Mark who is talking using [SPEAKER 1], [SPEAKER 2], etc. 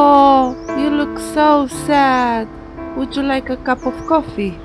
[SPEAKER 1] Oh, you look so sad. Would you like a cup of coffee?